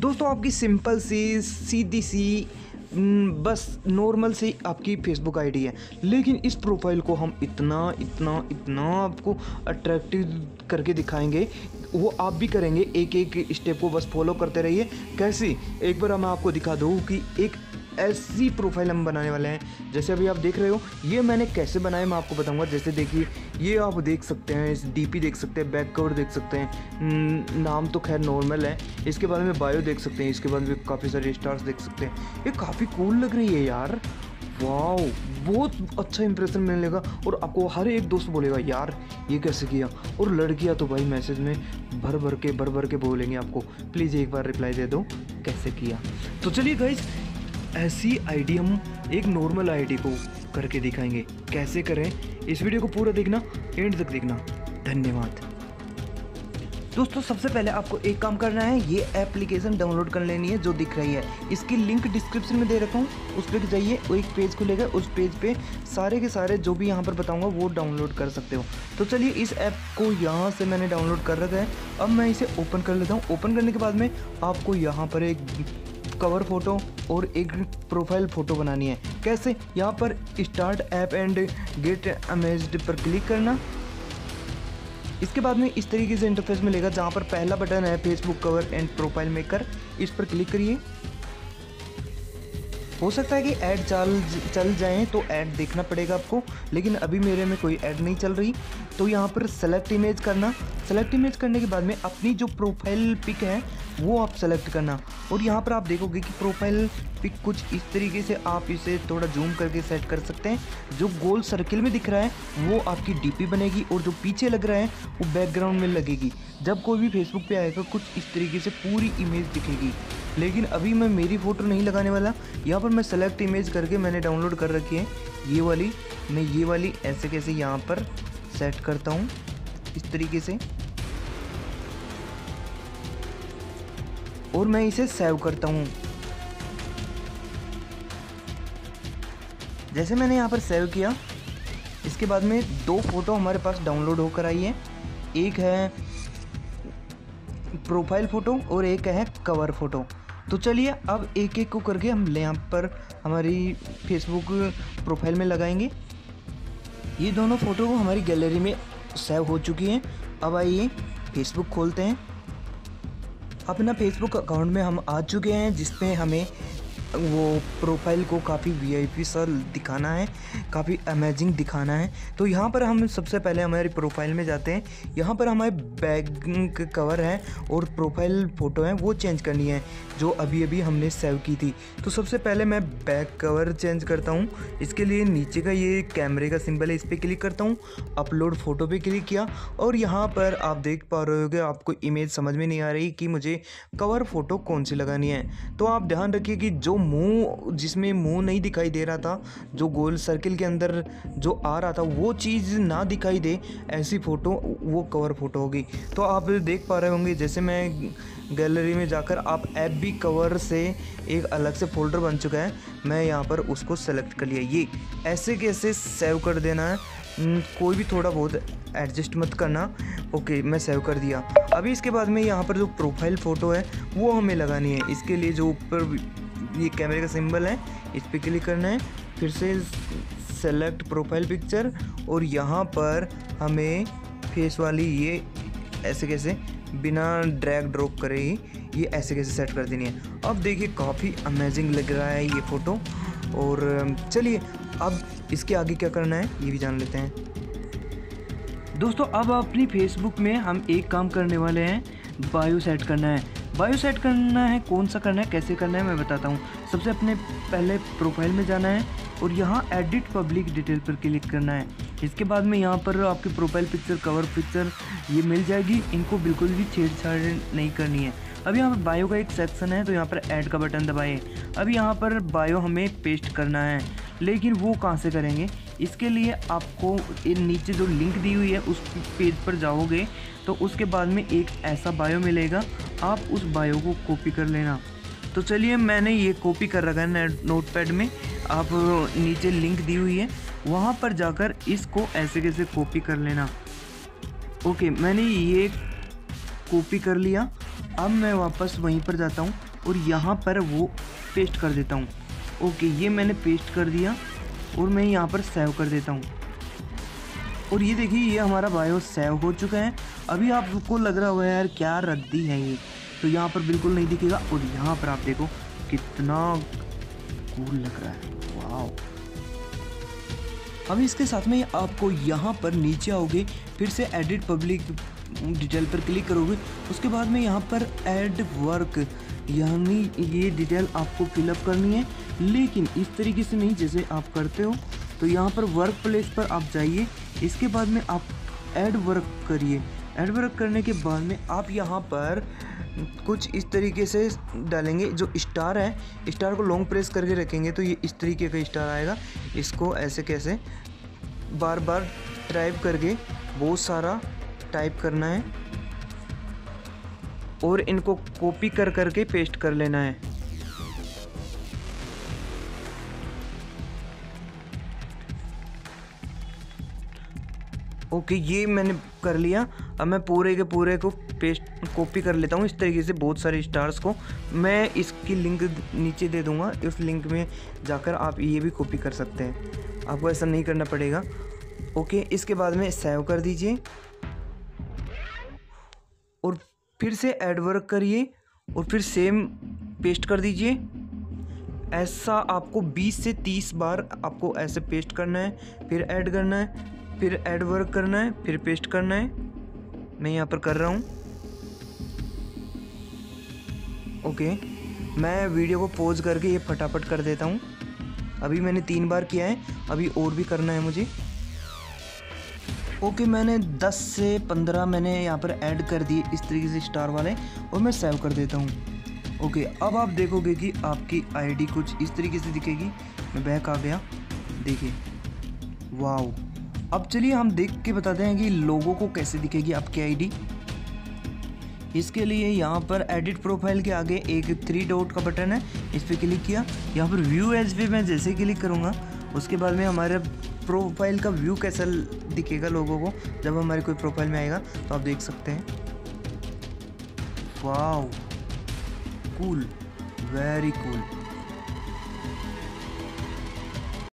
दोस्तों, आपकी सिंपल सी, सीधी सी बस नॉर्मल सी आपकी फेसबुक आईडी है। लेकिन इस प्रोफ़ाइल को हम इतना इतना इतना आपको अट्रैक्टिव करके दिखाएँगे। वो आप भी करेंगे एक एक स्टेप को बस फॉलो करते रहिए। कैसी? एक बार मैं आपको दिखा दूँ कि एक ऐसी प्रोफ़ाइल हम बनाने वाले हैं। जैसे अभी आप देख रहे हो, ये मैंने कैसे बनाया मैं आपको बताऊँगा। जैसे देखिए, ये आप देख सकते हैं, इस डीपी देख सकते हैं बैक कवर देख सकते हैं। नाम तो खैर नॉर्मल है। इसके बाद में बायो देख सकते हैं, इसके बाद में काफ़ी सारे स्टार्स देख सकते हैं। ये काफ़ी कूल लग रही है यार। वाओ बहुत अच्छा इंप्रेशन मिलेगा और आपको हर एक दोस्त बोलेगा, यार, ये कैसे किया? और लड़कियाँ तो भाई मैसेज में भर भर के भर भर के बोलेंगे आपको। प्लीज़ एक बार रिप्लाई दे दो, कैसे किया? तो चलिए गाइज़ ऐसी आईडी हम एक नॉर्मल आईडी को करके दिखाएँगे। कैसे करें? इस वीडियो को पूरा देखना एंड तक देखना। धन्यवाद। दोस्तों, सबसे पहले आपको एक काम करना है, ये एप्लीकेशन डाउनलोड कर लेनी है जो दिख रही है। इसकी लिंक डिस्क्रिप्शन में दे रखा हूँ, उस पर जाइए, वो एक पेज खुलेगा, उस पेज पे सारे के सारे जो भी यहाँ पर बताऊँगा, वो डाउनलोड कर सकते हो। तो चलिए, इस ऐप को यहाँ से मैंने डाउनलोड कर रखा है। अब मैं इसे ओपन कर लेता हूँ। ओपन करने के बाद में आपको यहाँ पर एक कवर फ़ोटो और एक प्रोफ़ाइल फ़ोटो बनानी है। कैसे? यहाँ पर start app and get amaze पर क्लिक करना। इसके बाद में इस तरीके से इंटरफेस मिलेगा जहाँ पर पहला बटन है Facebook cover and profile maker इस पर क्लिक करिए। हो सकता है कि ऐड चल चल जाएँ तो ऐड देखना पड़ेगा आपको, लेकिन अभी मेरे में कोई ऐड नहीं चल रही। तो यहाँ पर सेलेक्ट इमेज करना। सेलेक्ट इमेज करने के बाद में अपनी जो प्रोफ़ाइल पिक है, वो आप सेलेक्ट करना। और यहाँ पर आप देखोगे कि प्रोफ़ाइल पिक कुछ इस तरीके से आप इसे थोड़ा जूम करके सेट कर सकते हैं। जो गोल सर्किल में दिख रहा है, वो आपकी डीपी बनेगी और जो पीछे लग रहा है, वो बैकग्राउंड में लगेगी। जब कोई भी फेसबुक पे आएगा, कुछ इस तरीके से पूरी इमेज दिखेगी। लेकिन अभी मैं मेरी फ़ोटो नहीं लगाने वाला। यहाँ पर मैं सेलेक्ट इमेज करके मैंने डाउनलोड कर रखी है। ये वाली, मैं ये वाली ऐसे कैसे यहाँ पर सेट करता हूँ, इस तरीके से। और मैं इसे सेव करता हूँ। जैसे मैंने यहाँ पर सेव किया, इसके बाद में दो फ़ोटो हमारे पास डाउनलोड होकर आई है। एक है प्रोफ़ाइल फ़ोटो और एक है कवर फ़ोटो तो चलिए अब एक एक को करके हम यहाँ पर हमारी फेसबुक प्रोफ़ाइल में लगाएँगे। ये दोनों फ़ोटो को हमारी गैलरी में सेव हो चुकी हैं। अब आइए फेसबुक खोलते हैं। अपना फेसबुक अकाउंट में हम आ चुके हैं जिसमें हमें वो प्रोफ़ाइल को काफ़ी वीआईपी सा दिखाना है, काफ़ी अमेजिंग दिखाना है। तो यहाँ पर हम सबसे पहले हमारे प्रोफ़ाइल में जाते हैं। यहाँ पर हमारे बैग कवर है और प्रोफ़ाइल फ़ोटो है, वो चेंज करनी है, जो अभी अभी हमने सेव की थी। तो सबसे पहले मैं बैक कवर चेंज करता हूँ। इसके लिए नीचे का ये कैमरे का सिंबल है, इस पर क्लिक करता हूँ। अपलोड फ़ोटो पर क्लिक किया और यहाँ पर आप देख पा रहे हो आपको इमेज समझ में नहीं आ रही कि मुझे कवर फ़ोटो कौन सी लगानी है। तो आप ध्यान रखिए कि जो मुँह, जिसमें मुँह नहीं दिखाई दे रहा था, जो गोल सर्किल के अंदर जो आ रहा था, वो चीज़ ना दिखाई दे, ऐसी फ़ोटो वो कवर फ़ोटो होगी। तो आप देख पा रहे होंगे, जैसे मैं गैलरी में जाकर आप ऐप भी कवर से एक अलग से फोल्डर बन चुका है, मैं यहाँ पर उसको सेलेक्ट कर लिया। ये ऐसे कैसे सेव कर देना है? कोई भी थोड़ा बहुत एडजस्ट मत करना। ओके मैं सेव कर दिया। अभी इसके बाद में यहाँ पर जो प्रोफ़ाइल फ़ोटो है, वो हमें लगानी है। इसके लिए जो ऊपर ये कैमरे का सिंबल है, इस पर क्लिक करना है, फिर से सेलेक्ट प्रोफ़ाइल पिक्चर और यहाँ पर हमें फेस वाली ये ऐसे कैसे, बिना ड्रैग ड्रॉप करे ही ये ऐसे कैसे सेट कर देनी है। अब देखिए काफ़ी अमेजिंग लग रहा है ये फ़ोटो और, चलिए अब इसके आगे क्या करना है, ये भी जान लेते हैं। दोस्तों, अब अपनी फेसबुक में हम एक काम करने वाले हैं बायो सेट करना है। बायो सेट करना है, कौन सा करना है, कैसे करना है, मैं बताता हूँ। सबसे अपने पहले प्रोफ़ाइल में जाना है और यहाँ एडिट पब्लिक डिटेल पर क्लिक करना है। इसके बाद में यहाँ पर आपकी प्रोफ़ाइल पिक्चर कवर पिक्चर ये मिल जाएगी। इनको बिल्कुल भी छेड़छाड़ नहीं करनी है। अब यहाँ पर बायो का एक सेक्शन है तो यहाँ पर ऐड का बटन दबाए अब यहाँ पर बायो हमें पेस्ट करना है। लेकिन वो कहाँ से करेंगे? इसके लिए आपको नीचे जो लिंक दी हुई है, उस पेज पर जाओगे तो उसके बाद में एक ऐसा बायो मिलेगा। आप उस बायो को कॉपी कर लेना। तो चलिए, मैंने ये कॉपी कर रखा है नोट पैड में। आप नीचे लिंक दी हुई है, वहाँ पर जाकर इसको ऐसे कैसे कॉपी कर लेना। ओके मैंने ये कॉपी कर लिया। अब मैं वापस वहीं पर जाता हूँ और यहाँ पर वो पेस्ट कर देता हूँ। ओके, ये मैंने पेस्ट कर दिया और मैं यहाँ पर सेव कर देता हूँ। और ये देखिए, ये हमारा बायो सेव हो चुका है। अभी आपको लग रहा होगा यार, क्या रद्दी है ये? तो यहाँ पर बिल्कुल नहीं दिखेगा। और यहाँ पर आप देखो, कितना कूल लग रहा है। वाह अब इसके साथ में आपको यहाँ पर नीचे आओगे, फिर से एडिट पब्लिक डिटेल पर क्लिक करोगे, उसके बाद में यहाँ पर एड वर्क यानी ये डिटेल आपको फिलअप करनी है। लेकिन इस तरीके से नहीं, जैसे आप करते हो तो यहाँ पर वर्क प्लेस पर आप जाइए, इसके बाद में आप ऐड वर्क करिए। ऐड वर्क करने के बाद में आप यहाँ पर कुछ इस तरीके से डालेंगे, जो स्टार है स्टार को लॉन्ग प्रेस करके रखेंगे तो ये इस तरीके का स्टार आएगा। इसको ऐसे कैसे, बार बार टाइप करके, बहुत सारा टाइप करना है और इनको कॉपी कर करके पेस्ट कर लेना है। ओके ये मैंने कर लिया। अब मैं पूरे के पूरे को पेस्ट कॉपी कर लेता हूँ इस तरीके से बहुत सारे स्टार्स को। मैं इसकी लिंक नीचे दे दूँगा। इस लिंक में जाकर आप ये भी कॉपी कर सकते हैं। आपको ऐसा नहीं करना पड़ेगा। ओके इसके बाद में सेव कर दीजिए। और फिर से ऐड वर्क करिए और फिर सेम पेस्ट कर दीजिए। ऐसा आपको 20 से 30 बार आपको ऐसे पेस्ट करना है, फिर ऐड करना है, फिर ऐड वर्क करना है, फिर पेस्ट करना है। मैं यहाँ पर कर रहा हूँ। ओके, मैं वीडियो को पॉज करके ये फटाफट कर देता हूँ। अभी मैंने तीन बार किया है, अभी और भी करना है मुझे। ओके, मैंने 10 से 15 मैंने यहाँ पर ऐड कर दिए इस तरीके से स्टार वाले, और मैं सेव कर देता हूँ। ओके, अब आप देखोगे कि आपकी आईडी कुछ इस तरीके से दिखेगी। मैं बैक आ गया। देखिए। वाओ अब चलिए हम देख के बताते हैं कि लोगों को कैसे दिखेगी आपकी आईडी इसके लिए यहाँ पर एडिट प्रोफ़ाइल के आगे एक थ्री डॉट का बटन है। इस पर क्लिक किया। यहाँ पर व्यू एज पे मैं जैसे क्लिक करूँगा उसके बाद में हमारे प्रोफ़ाइल का व्यू कैसा दिखेगा लोगों को? जब हमारे कोई प्रोफ़ाइल में आएगा तो आप देख सकते हैं। Wow cool very cool